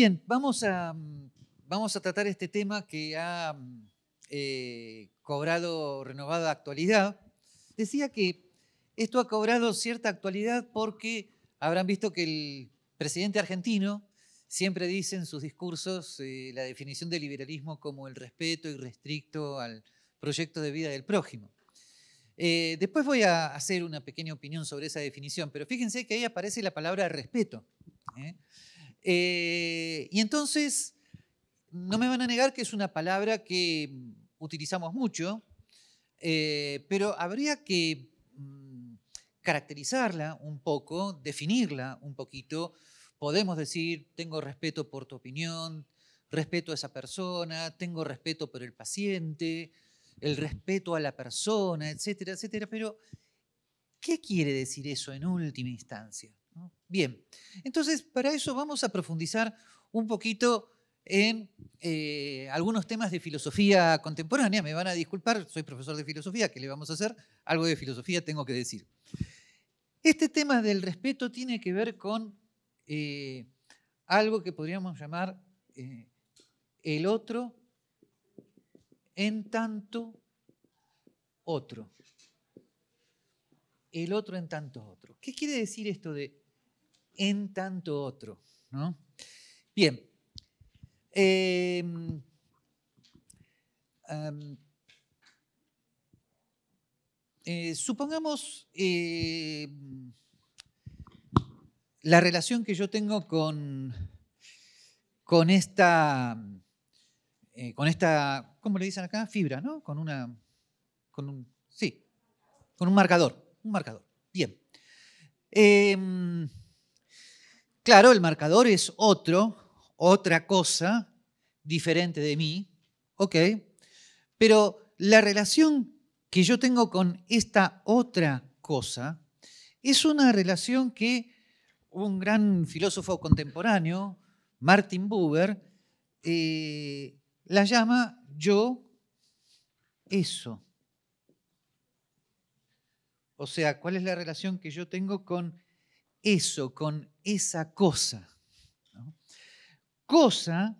Bien, vamos a, vamos a tratar este tema que ha eh, cobrado renovada actualidad. Decía que esto ha cobrado cierta actualidad porque habrán visto que el presidente argentino siempre dice en sus discursos eh, la definición de liberalismo como el respeto irrestricto al proyecto de vida del prójimo. Eh, después voy a hacer una pequeña opinión sobre esa definición, pero fíjense que ahí aparece la palabra respeto. Y entonces, no me van a negar que es una palabra que utilizamos mucho, eh, pero habría que mm, caracterizarla un poco, definirla un poquito. Podemos decir, tengo respeto por tu opinión, respeto a esa persona, tengo respeto por el paciente, el respeto a la persona, etcétera, etcétera, pero ¿qué quiere decir eso en última instancia? Bien, entonces para eso vamos a profundizar un poquito en eh, algunos temas de filosofía contemporánea. Me van a disculpar, soy profesor de filosofía, ¿qué le vamos a hacer? Algo de filosofía tengo que decir. Este tema del respeto tiene que ver con eh, algo que podríamos llamar eh, el otro en tanto otro. El otro en tanto otro. ¿Qué quiere decir esto de en tanto otro? ¿No? Bien, Em, eh, supongamos em, la relación que yo tengo con, con esta, eh, con esta, ¿cómo le dicen acá? Fibra, ¿no? Con una, con un, sí, con un marcador, un marcador. Bien. Claro, el marcador es otro, otra cosa diferente de mí, ok, pero la relación que yo tengo con esta otra cosa es una relación que un gran filósofo contemporáneo, Martin Buber, eh, la llama yo eso. O sea, ¿cuál es la relación que yo tengo con eso, con esa cosa? Cosa,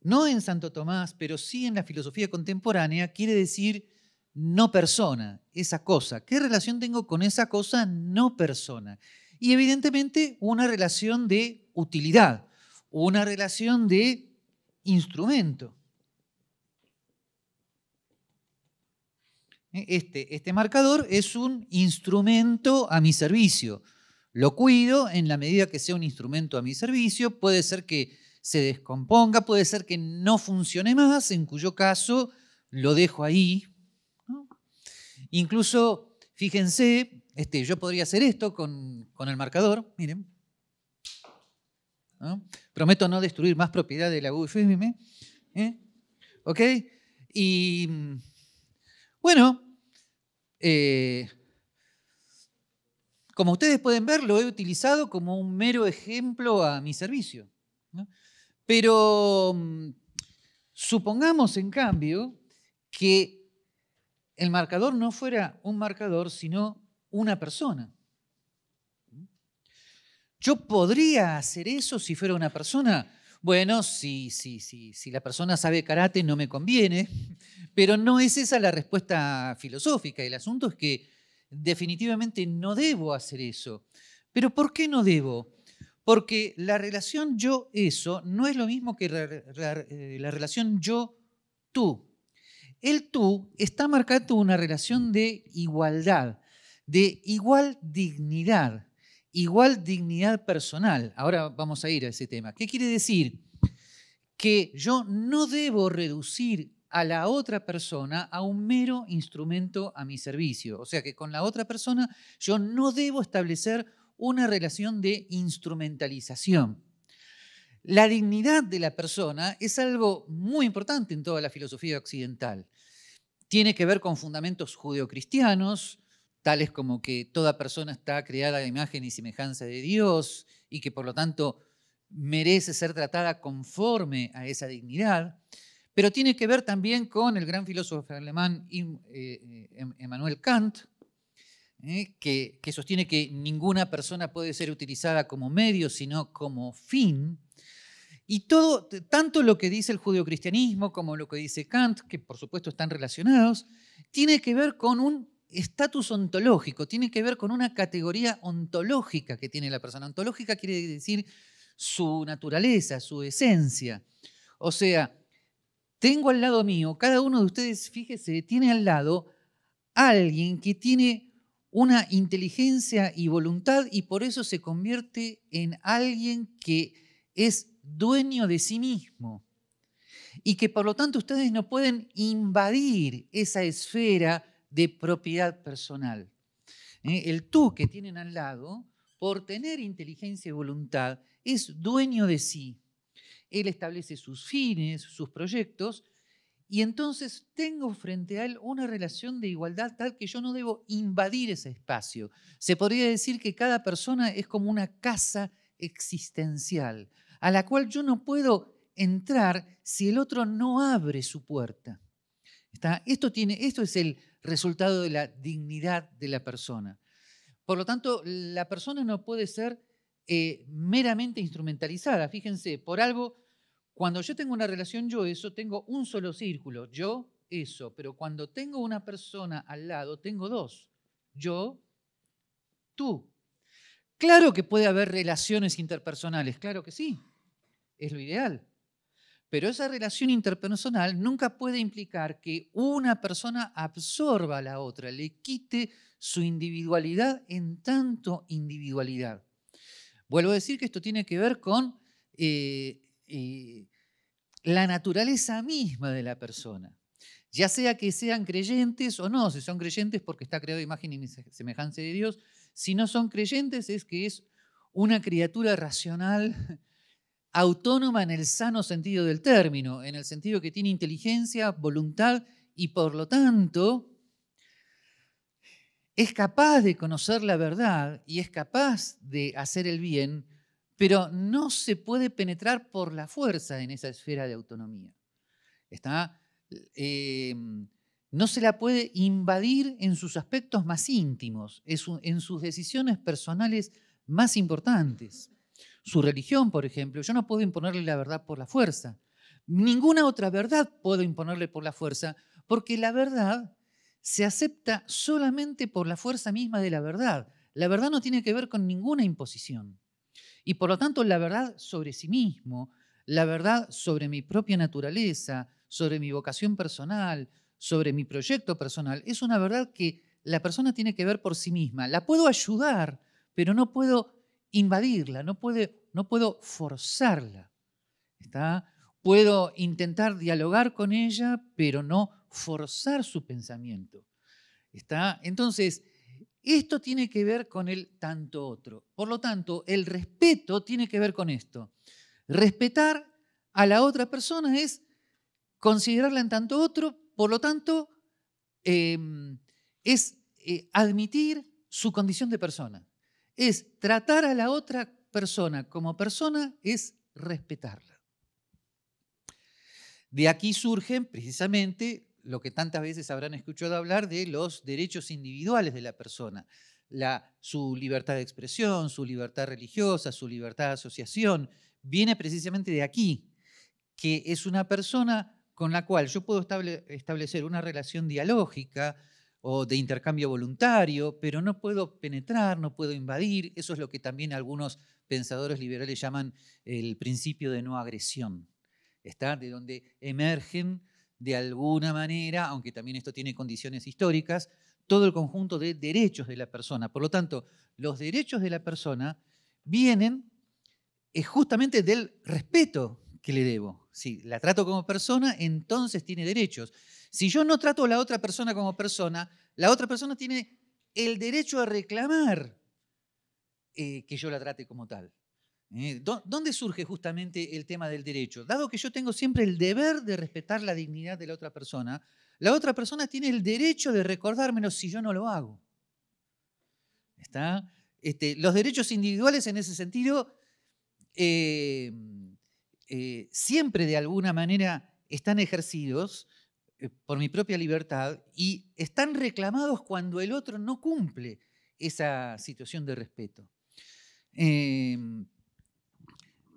no en Santo Tomás, pero sí en la filosofía contemporánea, quiere decir no persona, esa cosa. ¿Qué relación tengo con esa cosa no persona? Y evidentemente una relación de utilidad, una relación de instrumento. Este, este marcador es un instrumento a mi servicio. Lo cuido en la medida que sea un instrumento a mi servicio. Puede ser que se descomponga, puede ser que no funcione más, en cuyo caso lo dejo ahí. Incluso, fíjense, este, yo podría hacer esto con, el marcador, miren. Prometo no destruir más propiedad de la UFM. ¿eh? ¿Ok? Y bueno, eh, como ustedes pueden ver, lo he utilizado como un mero ejemplo a mi servicio. Pero mm, supongamos, en cambio, que el marcador no fuera un marcador, sino una persona. Yo podría hacer eso si fuera una persona. Bueno, si, si, si, si la persona sabe karate no me conviene, pero no es esa la respuesta filosófica. El asunto es que definitivamente no debo hacer eso. ¿Pero por qué no debo? Porque la relación yo-eso no es lo mismo que eh, la, relación yo-tú. El tú está marcando una relación de igualdad, de igual dignidad, igual dignidad personal. Ahora vamos a ir a ese tema. ¿Qué quiere decir? Que yo no debo reducir a la otra persona a un mero instrumento a mi servicio. O sea que con la otra persona yo no debo establecer una relación de instrumentalización. La dignidad de la persona es algo muy importante en toda la filosofía occidental. Tiene que ver con fundamentos judeocristianos, tales como que toda persona está creada a imagen y semejanza de Dios y que por lo tanto merece ser tratada conforme a esa dignidad pero tiene que ver también con el gran filósofo alemán eh, em, Emmanuel Kant, eh, que, sostiene que ninguna persona puede ser utilizada como medio, sino como fin. Y todo, tanto lo que dice el judeocristianismo como lo que dice Kant, que por supuesto están relacionados, tiene que ver con un estatus ontológico, tiene que ver con una categoría ontológica que tiene la persona. Ontológica quiere decir su naturaleza, su esencia. O sea, tengo al lado mío, cada uno de ustedes, fíjese, tiene al lado alguien que tiene una inteligencia y voluntad y por eso se convierte en alguien que es dueño de sí mismo y que por lo tanto ustedes no pueden invadir esa esfera de propiedad personal. ¿Eh? El tú que tienen al lado, por tener inteligencia y voluntad, es dueño de sí. Él establece sus fines, sus proyectos, y entonces tengo frente a él una relación de igualdad tal que yo no debo invadir ese espacio. Se podría decir que cada persona es como una casa existencial, a la cual yo no puedo entrar si el otro no abre su puerta. Esto, es el resultado de la dignidad de la persona. Por lo tanto, la persona no puede ser eh, meramente instrumentalizada. Fíjense, por algo, cuando yo tengo una relación yo, eso, tengo un solo círculo, yo, eso, pero cuando tengo una persona al lado, tengo dos, yo, tú. Claro que puede haber relaciones interpersonales, claro que sí, es lo ideal. Pero esa relación interpersonal nunca puede implicar que una persona absorba a la otra, le quite su individualidad en tanto individualidad. Vuelvo a decir que esto tiene que ver con eh, eh, la naturaleza misma de la persona. Ya sea que sean creyentes o no, si son creyentes porque está creado imagen y semejanza de Dios, si no son creyentes es que es una criatura racional autónoma en el sano sentido del término, en el sentido que tiene inteligencia, voluntad y por lo tanto es capaz de conocer la verdad y es capaz de hacer el bien, pero no se puede penetrar por la fuerza en esa esfera de autonomía. Eh, no se la puede invadir en sus aspectos más íntimos, en sus decisiones personales más importantes su religión, por ejemplo. Yo no puedo imponerle la verdad por la fuerza. Ninguna otra verdad puedo imponerle por la fuerza, porque la verdad se acepta solamente por la fuerza misma de la verdad. La verdad no tiene que ver con ninguna imposición. Y por lo tanto, la verdad sobre sí mismo, la verdad sobre mi propia naturaleza, sobre mi vocación personal, sobre mi proyecto personal, es una verdad que la persona tiene que ver por sí misma. La puedo ayudar, pero no puedo invadirla, no, puedo forzarla. ¿está? Puedo intentar dialogar con ella, pero no forzar su pensamiento. ¿está? Entonces, esto tiene que ver con el tanto otro. Por lo tanto, el respeto tiene que ver con esto. Respetar a la otra persona es considerarla en tanto otro, por lo tanto, em, es eh, admitir su condición de persona es tratar a la otra persona como persona, es respetarla. De aquí surgen precisamente lo que tantas veces habrán escuchado hablar de los derechos individuales de la persona, la, su libertad de expresión, su libertad religiosa, su libertad de asociación, viene precisamente de aquí, que es una persona con la cual yo puedo establecer una relación dialógica, o de intercambio voluntario, pero no puedo penetrar, no puedo invadir. Eso es lo que también algunos pensadores liberales llaman el principio de no agresión. Está de donde emergen de alguna manera, aunque también esto tiene condiciones históricas, todo el conjunto de derechos de la persona. Por lo tanto, los derechos de la persona vienen eh, justamente del respeto que le debo. Si la trato como persona, entonces tiene derechos. Si yo no trato a la otra persona como persona, la otra persona tiene el derecho a reclamar eh, que yo la trate como tal. ¿Eh? ¿Dónde surge justamente el tema del derecho? Dado que yo tengo siempre el deber de respetar la dignidad de la otra persona, la otra persona tiene el derecho de recordármelo si yo no lo hago. ¿Está? Este, los derechos individuales en ese sentido eh, siempre de alguna manera están ejercidos eh, por mi propia libertad y están reclamados cuando el otro no cumple esa situación de respeto.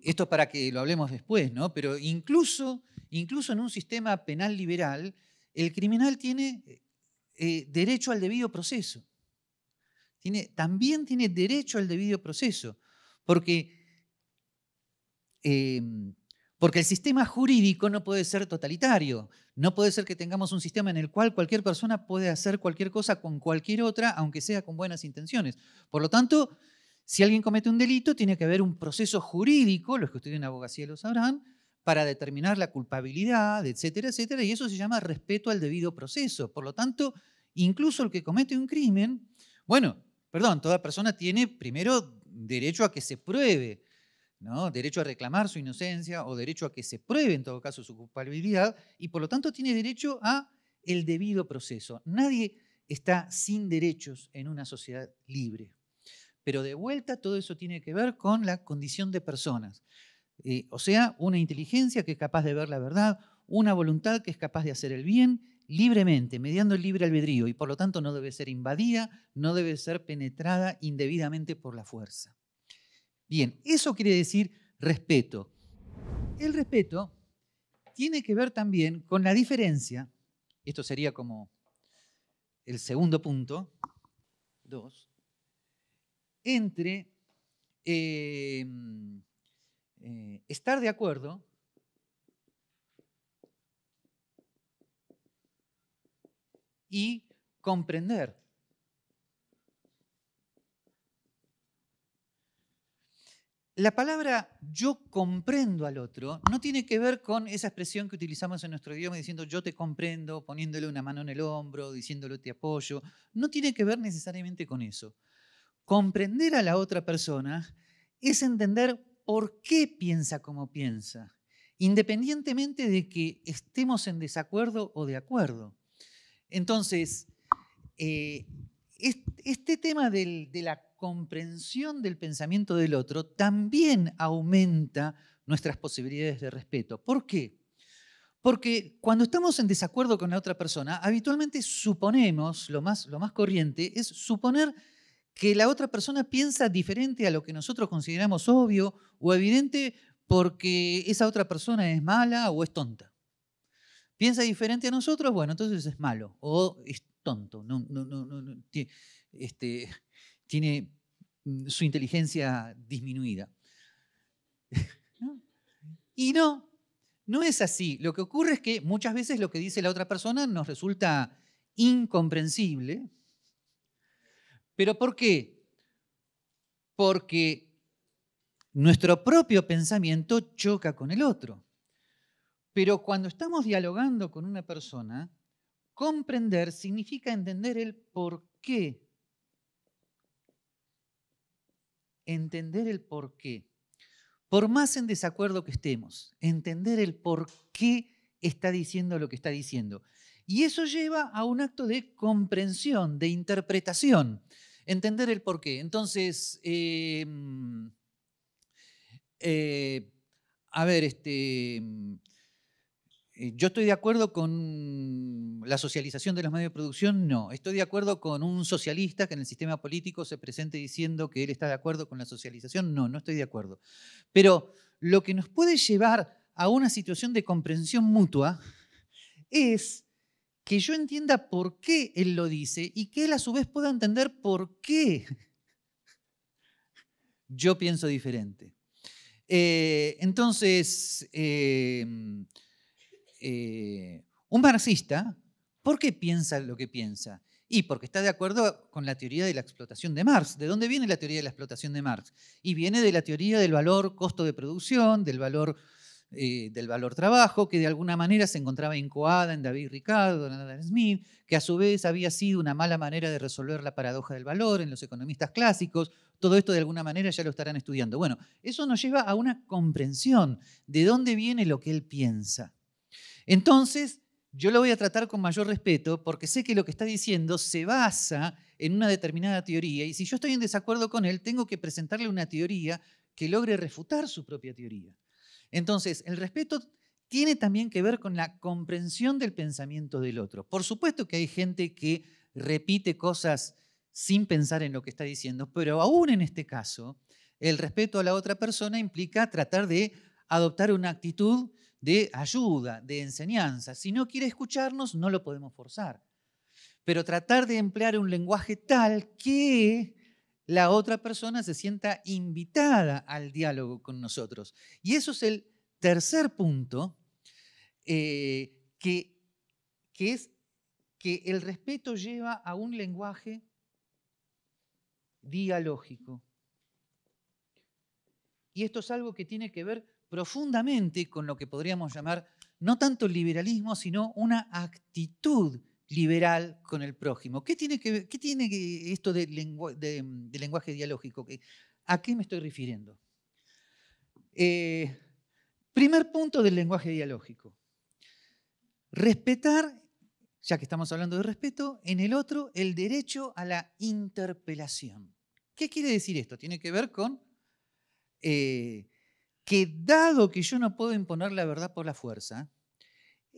Esto para que lo hablemos después, ¿no? Pero incluso, incluso en un sistema penal liberal, el criminal tiene eh, derecho al debido proceso. Tiene, también tiene derecho al debido proceso, porque, em, porque el sistema jurídico no puede ser totalitario. No puede ser que tengamos un sistema en el cual cualquier persona puede hacer cualquier cosa con cualquier otra, aunque sea con buenas intenciones. Por lo tanto, si alguien comete un delito, tiene que haber un proceso jurídico, los que estudian abogacía lo sabrán, para determinar la culpabilidad, etcétera, etcétera, y eso se llama respeto al debido proceso. Por lo tanto, incluso el que comete un crimen, bueno, perdón, toda persona tiene primero derecho a que se pruebe, ¿no? derecho a reclamar su inocencia o derecho a que se pruebe en todo caso su culpabilidad, y por lo tanto tiene derecho a el debido proceso. Nadie está sin derechos en una sociedad libre. Pero de vuelta todo eso tiene que ver con la condición de personas. Eh, o sea, una inteligencia que es capaz de ver la verdad, una voluntad que es capaz de hacer el bien libremente, mediando el libre albedrío, y por lo tanto no debe ser invadida, no debe ser penetrada indebidamente por la fuerza. Bien, eso quiere decir respeto. El respeto tiene que ver también con la diferencia, esto sería como el segundo punto, dos, entre em, eh, estar de acuerdo y comprender. La palabra yo comprendo al otro no tiene que ver con esa expresión que utilizamos en nuestro idioma diciendo yo te comprendo, poniéndole una mano en el hombro, diciéndole te apoyo. No tiene que ver necesariamente con eso. Comprender a la otra persona es entender por qué piensa como piensa, independientemente de que estemos en desacuerdo o de acuerdo. Entonces, eh, este tema de la comprensión del pensamiento del otro también aumenta nuestras posibilidades de respeto. ¿Por qué? Porque cuando estamos en desacuerdo con la otra persona, habitualmente suponemos, lo más, lo más corriente, es suponer que la otra persona piensa diferente a lo que nosotros consideramos obvio o evidente porque esa otra persona es mala o es tonta. Piensa diferente a nosotros, bueno, entonces es malo o es tonto, no, este, tiene mm, su inteligencia disminuida. Y no, no es así. Lo que ocurre es que muchas veces lo que dice la otra persona nos resulta incomprensible ¿Pero por qué? Porque nuestro propio pensamiento choca con el otro. Pero cuando estamos dialogando con una persona, comprender significa entender el por qué. Entender el por qué. Por más en desacuerdo que estemos, entender el por qué está diciendo lo que está diciendo. Y eso lleva a un acto de comprensión, de interpretación, entender el por qué. Entonces, em, eh, a ver, este, eh, yo estoy de acuerdo con la socialización de los medios de producción, no. Estoy de acuerdo con un socialista que en el sistema político se presente diciendo que él está de acuerdo con la socialización, no, no estoy de acuerdo. Pero lo que nos puede llevar a una situación de comprensión mutua es que yo entienda por qué él lo dice y que él a su vez pueda entender por qué yo pienso diferente. Eh, entonces, em, eh, un marxista, ¿por qué piensa lo que piensa? Y porque está de acuerdo con la teoría de la explotación de Marx. ¿De dónde viene la teoría de la explotación de Marx? Y viene de la teoría del valor costo de producción, del valor eh, del valor trabajo, que de alguna manera se encontraba incoada en David Ricardo, en Adam Smith, que a su vez había sido una mala manera de resolver la paradoja del valor en los economistas clásicos. Todo esto de alguna manera ya lo estarán estudiando. Bueno, eso nos lleva a una comprensión de dónde viene lo que él piensa. Entonces, yo lo voy a tratar con mayor respeto porque sé que lo que está diciendo se basa en una determinada teoría y si yo estoy en desacuerdo con él, tengo que presentarle una teoría que logre refutar su propia teoría. Entonces, el respeto tiene también que ver con la comprensión del pensamiento del otro. Por supuesto que hay gente que repite cosas sin pensar en lo que está diciendo, pero aún en este caso, El respeto a la otra persona implica tratar de adoptar una actitud de ayuda, de enseñanza. Si no quiere escucharnos, no lo podemos forzar. Pero tratar de emplear un lenguaje tal que la otra persona se sienta invitada al diálogo con nosotros. Y eso es el tercer punto, eh, que, que es que el respeto lleva a un lenguaje dialógico. Y esto es algo que tiene que ver profundamente con lo que podríamos llamar no tanto liberalismo, sino una actitud liberal con el prójimo. ¿Qué tiene, que, qué esto de, lenguaje dialógico? ¿A qué me estoy refiriendo? Eh, primer punto del lenguaje dialógico. Respetar, ya que estamos hablando de respeto, en el otro el derecho a la interpelación. ¿Qué quiere decir esto? Tiene que ver con eh, que dado que yo no puedo imponer la verdad por la fuerza,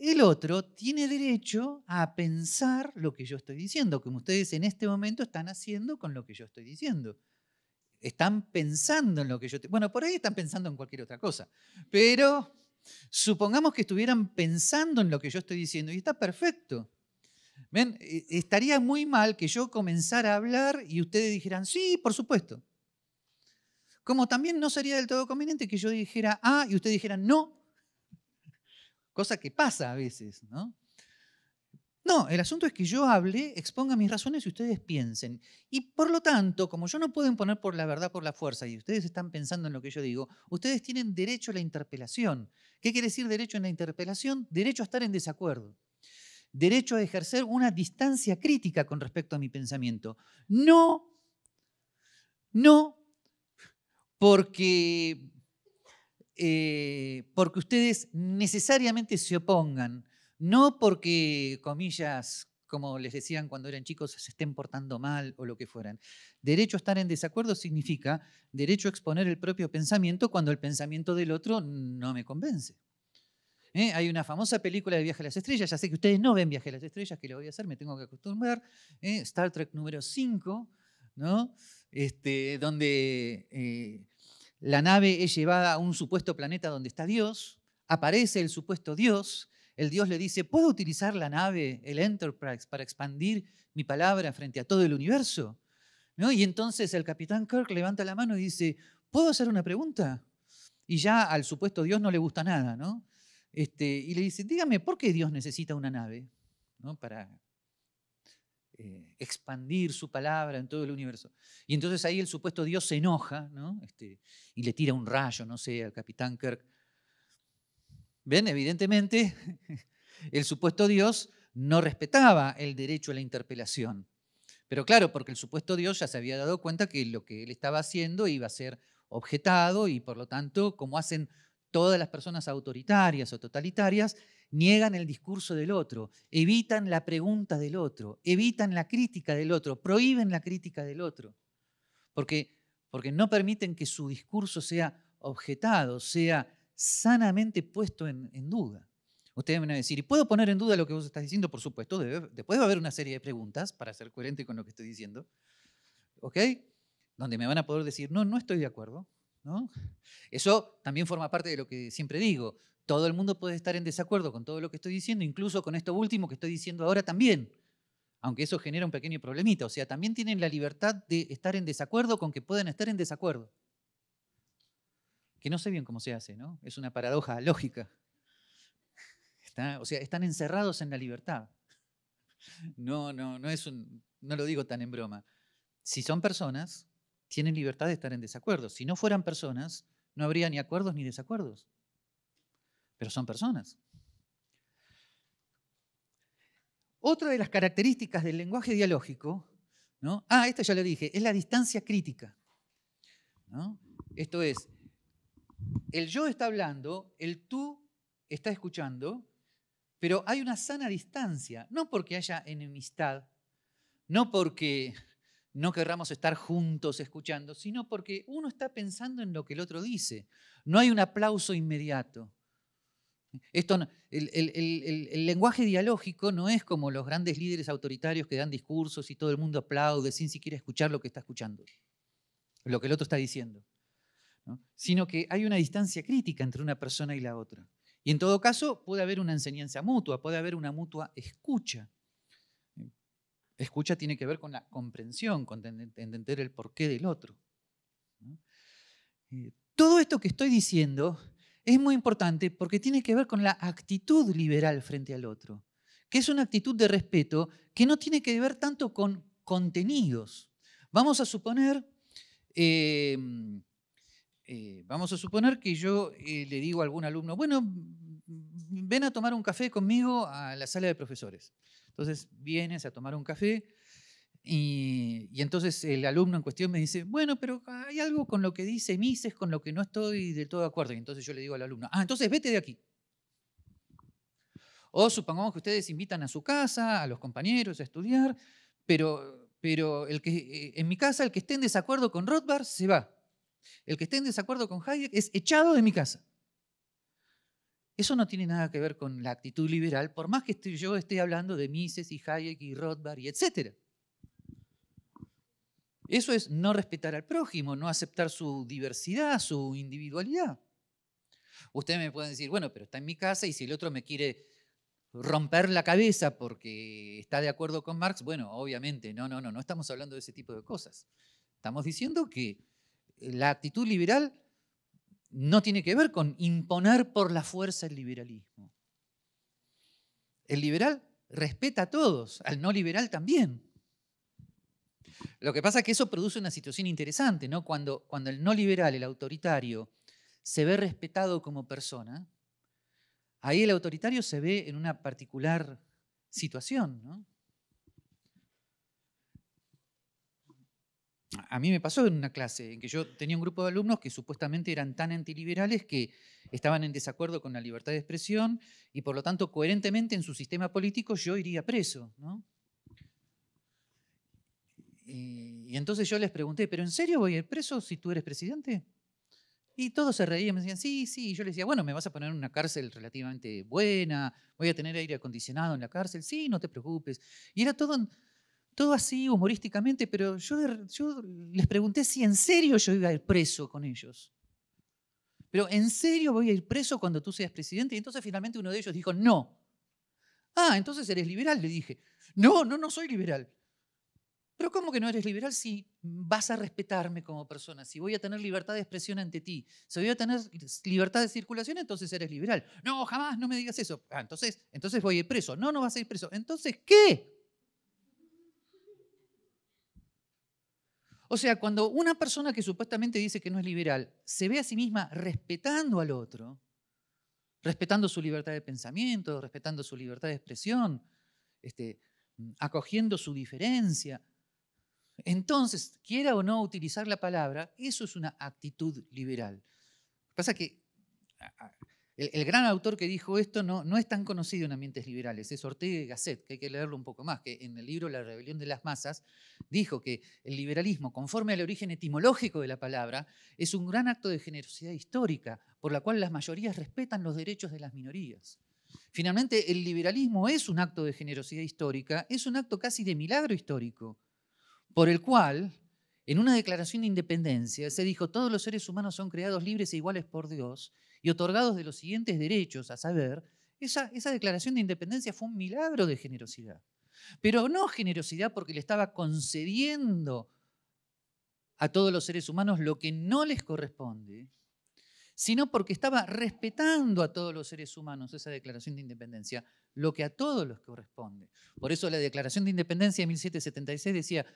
el otro tiene derecho a pensar lo que yo estoy diciendo, como ustedes en este momento están haciendo con lo que yo estoy diciendo. Están pensando en lo que yo... Bueno, por ahí están pensando en cualquier otra cosa, pero supongamos que estuvieran pensando en lo que yo estoy diciendo y está perfecto. ¿Ven? E, estaría muy mal que yo comenzara a hablar y ustedes dijeran, sí, por supuesto. Como también no sería del todo conveniente que yo dijera ah y usted dijera no. Cosa que pasa a veces, ¿no? No, el asunto es que yo hable, exponga mis razones y ustedes piensen. Y por lo tanto, como yo no puedo imponer por la verdad por la fuerza y ustedes están pensando en lo que yo digo, ustedes tienen derecho a la interpelación. ¿Qué quiere decir derecho en la interpelación? Derecho a estar en desacuerdo. Derecho a ejercer una distancia crítica con respecto a mi pensamiento. No, no porque, eh, porque ustedes necesariamente se opongan, no porque, comillas, como les decían cuando eran chicos, se estén portando mal o lo que fueran. Derecho a estar en desacuerdo significa derecho a exponer el propio pensamiento cuando el pensamiento del otro no me convence. ¿Eh? Hay una famosa película de Viaje a las Estrellas, ya sé que ustedes no ven Viaje a las Estrellas, que lo voy a hacer, me tengo que acostumbrar. ¿eh? Star Trek número 5, ¿no? Este, donde la nave es llevada a un supuesto planeta donde está Dios, aparece el supuesto Dios, el Dios le dice, ¿puedo utilizar la nave, el Enterprise, para expandir mi palabra frente a todo el universo? ¿No? Y entonces el capitán Kirk levanta la mano y dice, ¿puedo hacer una pregunta? Y ya al supuesto Dios no le gusta nada, ¿no? Este, y le dice, dígame, ¿por qué Dios necesita una nave? ¿no? Para eh, expandir su palabra en todo el universo. Y entonces ahí el supuesto Dios se enoja este, y le tira un rayo, no sé, al capitán Kirk. ¿Ven? Evidentemente, el supuesto Dios no respetaba el derecho a la interpelación. Pero claro, porque el supuesto Dios ya se había dado cuenta que lo que él estaba haciendo iba a ser objetado y por lo tanto, como hacen todas las personas autoritarias o totalitarias, niegan el discurso del otro, evitan la pregunta del otro, evitan la crítica del otro, prohíben la crítica del otro, porque, porque no permiten que su discurso sea objetado, sea sanamente puesto en, duda. Ustedes van a decir, ¿y puedo poner en duda lo que vos estás diciendo? Por supuesto, después va a haber una serie de preguntas para ser coherente con lo que estoy diciendo, ¿ok? Donde me van a poder decir, no, no estoy de acuerdo, ¿no? Eso también forma parte de lo que siempre digo. Todo el mundo puede estar en desacuerdo con todo lo que estoy diciendo, incluso con esto último que estoy diciendo ahora también. Aunque eso genera un pequeño problemita. O sea, también tienen la libertad de estar en desacuerdo con que pueden estar en desacuerdo. Que no sé bien cómo se hace, ¿no? Es una paradoja lógica. o sea, están encerrados en la libertad. No, no, no es un, no lo digo tan en broma. Si son personas, tienen libertad de estar en desacuerdo. Si no fueran personas, no habría ni acuerdos ni desacuerdos pero son personas. Otra de las características del lenguaje dialógico, ¿no? ah, esta ya lo dije, es la distancia crítica. Esto es, el yo está hablando, el tú está escuchando, pero hay una sana distancia, no porque haya enemistad, no porque no querramos estar juntos escuchando, sino porque uno está pensando en lo que el otro dice. No hay un aplauso inmediato. Esto, el, lenguaje dialógico no es como los grandes líderes autoritarios que dan discursos y todo el mundo aplaude sin siquiera escuchar lo que está escuchando, lo que el otro está diciendo. sino que hay una distancia crítica entre una persona y la otra. Y en todo caso puede haber una enseñanza mutua, puede haber una mutua escucha. Escucha tiene que ver con la comprensión, con entender el porqué del otro. Eh, todo esto que estoy diciendo es muy importante porque tiene que ver con la actitud liberal frente al otro, que es una actitud de respeto que no tiene que ver tanto con contenidos. Vamos a suponer, em, eh, vamos a suponer que yo eh, le digo a algún alumno, bueno, ven a tomar un café conmigo a la sala de profesores. Entonces vienes a tomar un café y, entonces el alumno en cuestión me dice, bueno, pero hay algo con lo que dice Mises con lo que no estoy del todo de acuerdo. Y entonces yo le digo al alumno, ah, entonces vete de aquí. O supongamos que ustedes invitan a su casa, a los compañeros a estudiar, pero, pero el que, eh, en mi casa el que esté en desacuerdo con Rothbard se va. El que esté en desacuerdo con Hayek es echado de mi casa. Eso no tiene nada que ver con la actitud liberal, por más que yo esté hablando de Mises y Hayek y Rothbard y etcétera. Eso es no respetar al prójimo, no aceptar su diversidad, su individualidad. Ustedes me pueden decir, bueno, pero está en mi casa y si el otro me quiere romper la cabeza porque está de acuerdo con Marx, bueno, obviamente, no, no, no, no estamos hablando de ese tipo de cosas. Estamos diciendo que la actitud liberal no tiene que ver con imponer por la fuerza el liberalismo. El liberal respeta a todos, al no liberal también. Lo que pasa es que eso produce una situación interesante, ¿no? Cuando, cuando el no liberal, el autoritario, se ve respetado como persona, ahí el autoritario se ve en una particular situación, ¿no? a mí me pasó en una clase en que yo tenía un grupo de alumnos que supuestamente eran tan antiliberales que estaban en desacuerdo con la libertad de expresión y por lo tanto coherentemente en su sistema político yo iría preso. Y, entonces yo les pregunté, ¿pero en serio voy a ir preso si tú eres presidente? Y todos se reían, me decían, sí, sí. Y yo les decía, bueno, me vas a poner en una cárcel relativamente buena, voy a tener aire acondicionado en la cárcel, sí, no te preocupes. Y era todo todo así humorísticamente, pero yo, les pregunté si en serio yo iba a ir preso con ellos. Pero ¿en serio voy a ir preso cuando tú seas presidente? Y entonces finalmente uno de ellos dijo, no. Ah, entonces eres liberal, le dije. No, no, no soy liberal. Pero ¿cómo que no eres liberal si vas a respetarme como persona? Si voy a tener libertad de expresión ante ti, si voy a tener libertad de circulación, entonces eres liberal. No, jamás, no me digas eso. Ah, entonces, entonces voy a ir preso. No, no vas a ir preso. Entonces, ¿qué? O sea, cuando una persona que supuestamente dice que no es liberal se ve a sí misma respetando al otro, respetando su libertad de pensamiento, respetando su libertad de expresión, este, acogiendo su diferencia, entonces, quiera o no utilizar la palabra, eso es una actitud liberal. Lo que pasa es que el, gran autor que dijo esto no, no, es tan conocido en ambientes liberales, es Ortega y Gasset, que hay que leerlo un poco más, que en el libro La rebelión de las masas dijo que el liberalismo, conforme al origen etimológico de la palabra, es un gran acto de generosidad histórica, por la cual las mayorías respetan los derechos de las minorías. Finalmente, el liberalismo es un acto de generosidad histórica, es un acto casi de milagro histórico, por el cual en una declaración de independencia se dijo, todos los seres humanos son creados libres e iguales por Dios y otorgados de los siguientes derechos, a saber, esa, esa declaración de independencia fue un milagro de generosidad. Pero no generosidad porque le estaba concediendo a todos los seres humanos lo que no les corresponde, sino porque estaba respetando a todos los seres humanos esa declaración de independencia, lo que a todos los corresponde. Por eso la declaración de independencia de 1776 decía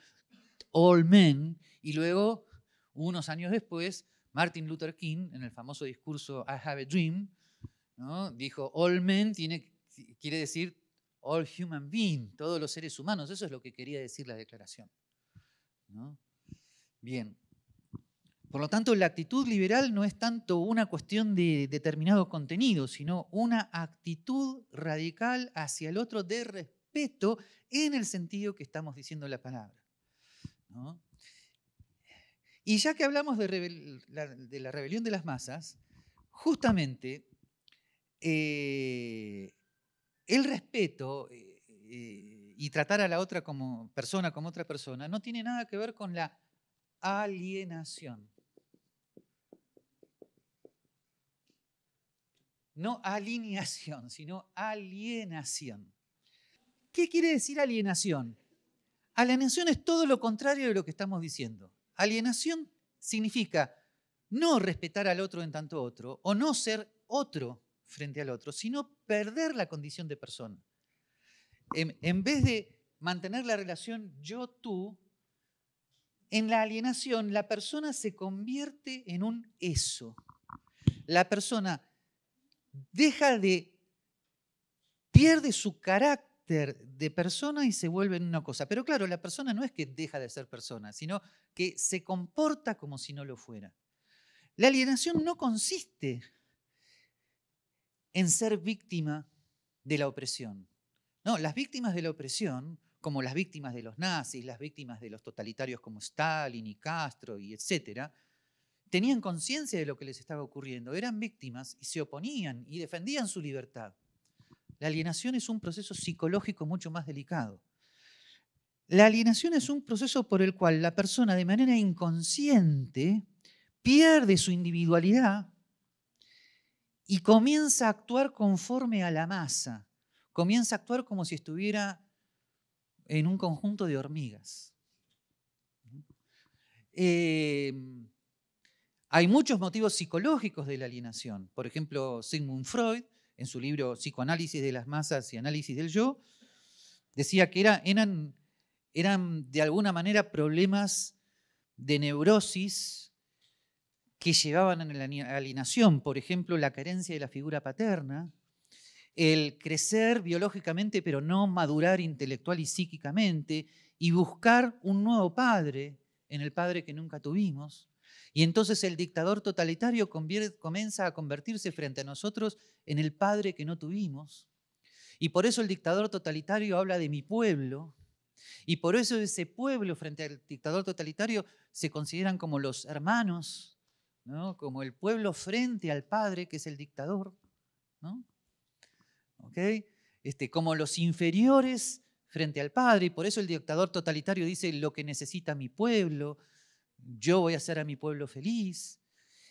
all men, y luego, unos años después, Martin Luther King, en el famoso discurso I Have a Dream, ¿no? dijo, all men tiene, quiere decir all human being, todos los seres humanos. Eso es lo que quería decir la declaración. Bien. Por lo tanto, la actitud liberal no es tanto una cuestión de determinado contenido, sino una actitud radical hacia el otro de respeto en el sentido que estamos diciendo la palabra. Y ya que hablamos de, la, rebelión de las masas, justamente eh, el respeto eh, eh, y tratar a la otra como persona, como otra persona, no tiene nada que ver con la alienación. No alineación, sino alienación. ¿Qué quiere decir alienación? Alienación es todo lo contrario de lo que estamos diciendo. Alienación significa no respetar al otro en tanto otro, o no ser otro frente al otro, sino perder la condición de persona. En, vez de mantener la relación yo-tú, en la alienación la persona se convierte en un eso. La persona deja de, pierde su carácter de persona y se vuelve en una cosa. Pero claro, la persona no es que deja de ser persona, sino que se comporta como si no lo fuera. La alienación no consiste en ser víctima de la opresión. No, las víctimas de la opresión, como las víctimas de los nazis, las víctimas de los totalitarios como Stalin y Castro y etcétera, tenían conciencia de lo que les estaba ocurriendo, eran víctimas y se oponían y defendían su libertad. La alienación es un proceso psicológico mucho más delicado. La alienación es un proceso por el cual la persona de manera inconsciente pierde su individualidad y comienza a actuar conforme a la masa, comienza a actuar como si estuviera en un conjunto de hormigas. Em, hay muchos motivos psicológicos de la alienación. Por ejemplo, Sigmund Freud, en su libro Psicoanálisis de las masas y análisis del yo, decía que eran, eran de alguna manera problemas de neurosis que llevaban a la alienación, por ejemplo, la carencia de la figura paterna, el crecer biológicamente pero no madurar intelectual y psíquicamente, y buscar un nuevo padre en el padre que nunca tuvimos. Y entonces el dictador totalitario comienza a convertirse frente a nosotros en el padre que no tuvimos. Y por eso el dictador totalitario habla de mi pueblo. Y por eso ese pueblo frente al dictador totalitario se consideran como los hermanos como el pueblo frente al padre, que es el dictador, ¿no? este, como los inferiores frente al padre, y por eso el dictador totalitario dice lo que necesita mi pueblo, yo voy a hacer a mi pueblo feliz.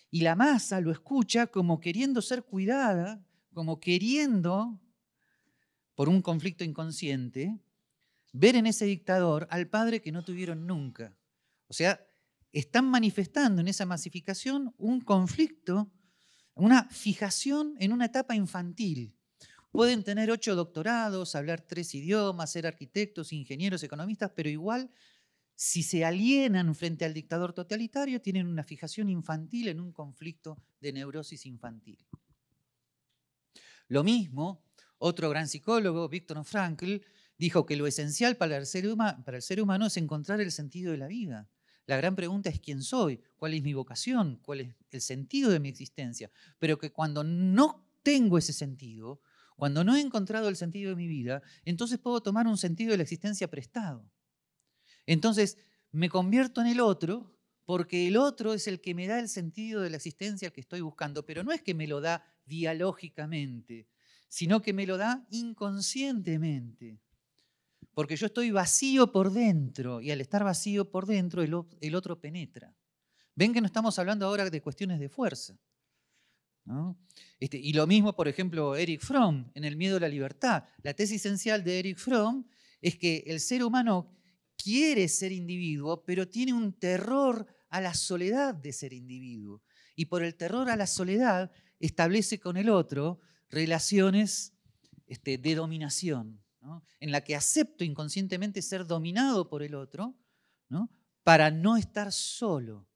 Y la masa lo escucha como queriendo ser cuidada, como queriendo, por un conflicto inconsciente, ver en ese dictador al padre que no tuvieron nunca. O sea, están manifestando en esa masificación un conflicto, una fijación en una etapa infantil. Pueden tener ocho doctorados, hablar tres idiomas, ser arquitectos, ingenieros, economistas, pero igual, si se alienan frente al dictador totalitario, tienen una fijación infantil en un conflicto de neurosis infantil. Lo mismo, otro gran psicólogo, Víctor Frankl, dijo que lo esencial para el ser humano es encontrar el sentido de la vida. La gran pregunta es quién soy, cuál es mi vocación, cuál es el sentido de mi existencia. Pero que cuando no tengo ese sentido, cuando no he encontrado el sentido de mi vida, entonces puedo tomar un sentido de la existencia prestado. Entonces me convierto en el otro porque el otro es el que me da el sentido de la existencia que estoy buscando, pero no es que me lo da dialógicamente, sino que me lo da inconscientemente porque yo estoy vacío por dentro y al estar vacío por dentro el, otro penetra. Ven que no estamos hablando ahora de cuestiones de fuerza. Este, y lo mismo, por ejemplo, Eric Fromm en El miedo a la libertad. La tesis esencial de Eric Fromm es que el ser humano quiere ser individuo, pero tiene un terror a la soledad de ser individuo. Y por el terror a la soledad establece con el otro relaciones este, de dominación en la que acepto inconscientemente ser dominado por el otro, para no estar solo.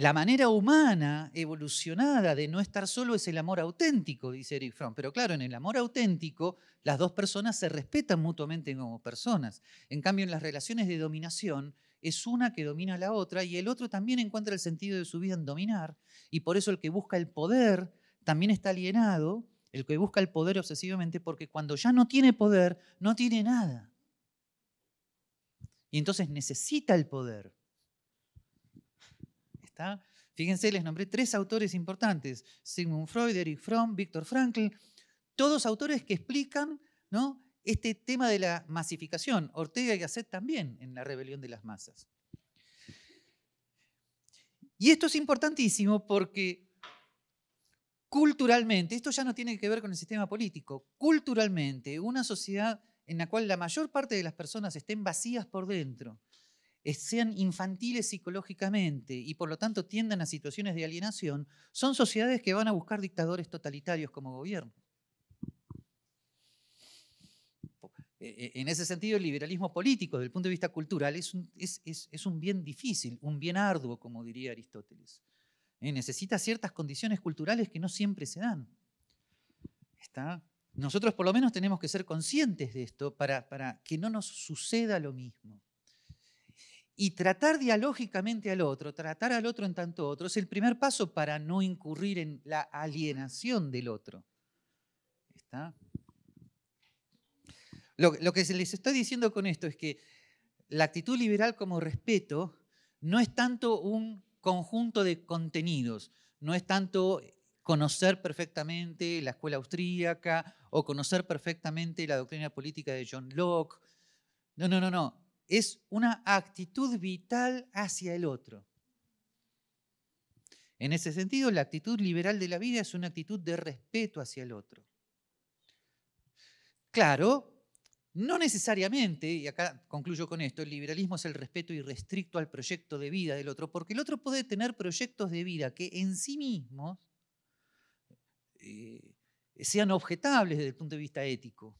La manera humana evolucionada de no estar solo es el amor auténtico, dice Eric Fromm. Pero claro, en el amor auténtico las dos personas se respetan mutuamente como personas. En cambio, en las relaciones de dominación es una que domina a la otra y el otro también encuentra el sentido de su vida en dominar. Y por eso el que busca el poder también está alienado el que busca el poder obsesivamente, porque cuando ya no tiene poder, no tiene nada. Y entonces necesita el poder. Fíjense, les nombré tres autores importantes, Sigmund Freud, Erich Fromm, Viktor Frankl, todos autores que explican ¿no? este tema de la masificación. Ortega y Gasset también en La rebelión de las masas. Y esto es importantísimo porque culturalmente, esto ya no tiene que ver con el sistema político, culturalmente, una sociedad en la cual la mayor parte de las personas estén vacías por dentro, sean infantiles psicológicamente y por lo tanto tiendan a situaciones de alienación, son sociedades que van a buscar dictadores totalitarios como gobierno. E, e, en ese sentido, el liberalismo político, desde el punto de vista cultural, es un, bien difícil, un bien arduo, como diría Aristóteles. Eh, necesita ciertas condiciones culturales que no siempre se dan. ¿Está? Nosotros por lo menos tenemos que ser conscientes de esto para que no nos suceda lo mismo. Y tratar dialógicamente al otro, tratar al otro en tanto otro, es el primer paso para no incurrir en la alienación del otro. ¿Está? Lo, lo que les estoy diciendo con esto es que la actitud liberal como respeto no es tanto un conjunto de contenidos, no es tanto conocer perfectamente la escuela austríaca o conocer perfectamente la doctrina política de John Locke. No, no, no, no es una actitud vital hacia el otro. En ese sentido, la actitud liberal de la vida es una actitud de respeto hacia el otro. Claro, no necesariamente, y acá concluyo con esto, el liberalismo es el respeto irrestricto al proyecto de vida del otro, porque el otro puede tener proyectos de vida que en sí mismos eh, sean objetables desde el punto de vista ético.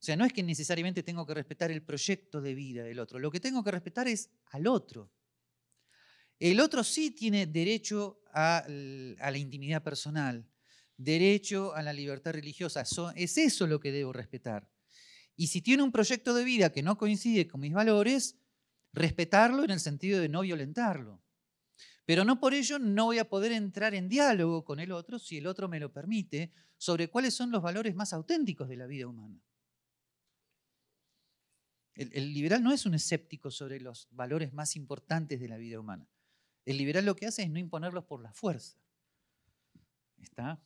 O sea, no es que necesariamente tengo que respetar el proyecto de vida del otro, lo que tengo que respetar es al otro. El otro sí tiene derecho a, la intimidad personal, derecho a la libertad religiosa. es eso lo que debo respetar. Y si tiene un proyecto de vida que no coincide con mis valores, respetarlo en el sentido de no violentarlo. Pero no por ello no voy a poder entrar en diálogo con el otro, si el otro me lo permite, sobre cuáles son los valores más auténticos de la vida humana. El, liberal no es un escéptico sobre los valores más importantes de la vida humana. El liberal lo que hace es no imponerlos por la fuerza. ¿Está?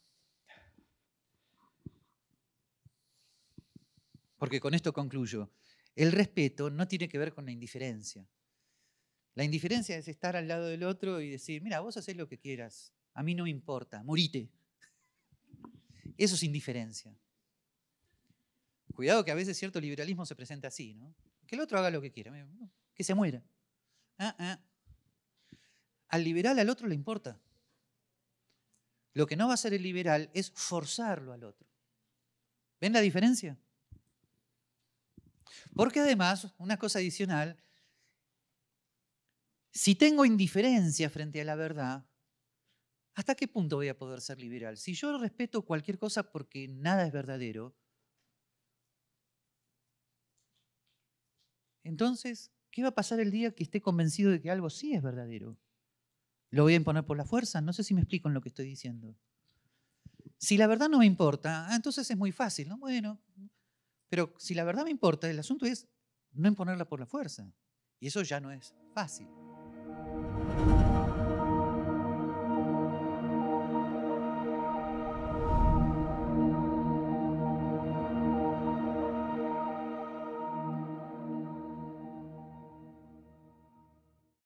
Porque con esto concluyo. El respeto no tiene que ver con la indiferencia. La indiferencia es estar al lado del otro y decir, mira, vos haces lo que quieras, a mí no me importa, morite. Eso es indiferencia. Cuidado que a veces cierto liberalismo se presenta así, ¿no? Que el otro haga lo que quiera, que se muera. Ah, ah. Al liberal al otro le importa. Lo que no va a hacer el liberal es forzarlo al otro. ¿Ven la diferencia? Porque además, una cosa adicional, si tengo indiferencia frente a la verdad, ¿hasta qué punto voy a poder ser liberal? Si yo respeto cualquier cosa porque nada es verdadero, Entonces, ¿qué va a pasar el día que esté convencido de que algo sí es verdadero? ¿Lo voy a imponer por la fuerza? No sé si me explico en lo que estoy diciendo. Si la verdad no me importa, ah, entonces es muy fácil, ¿no? Bueno, pero si la verdad me importa, el asunto es no imponerla por la fuerza. Y eso ya no es fácil.